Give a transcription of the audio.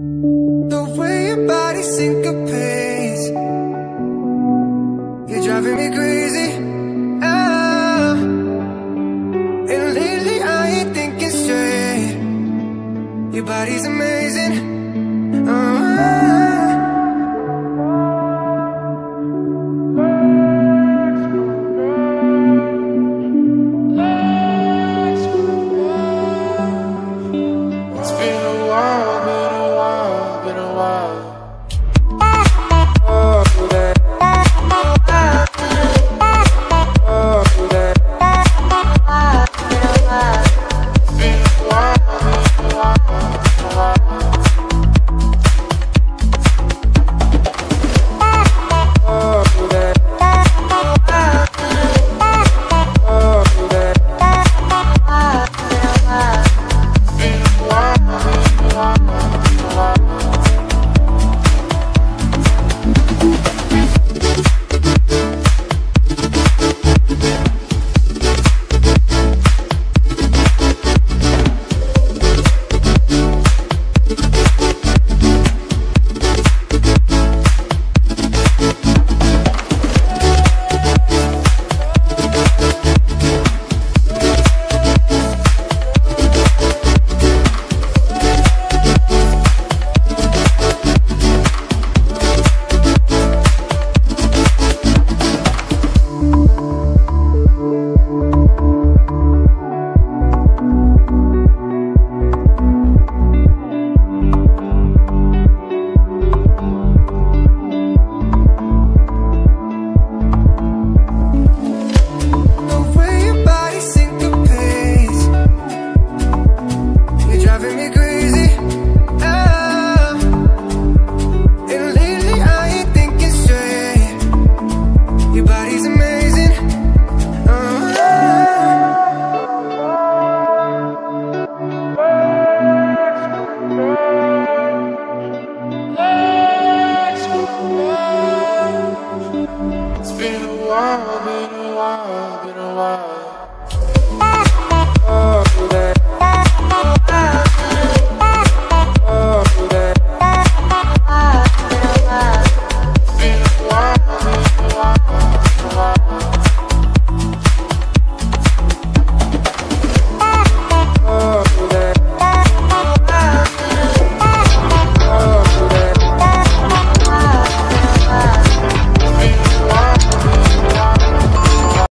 The way your body syncopates You're driving me crazy. Ah. And lately I ain't thinking straight Your body's amazing. Uh-huh. been a while, been a while, been a while.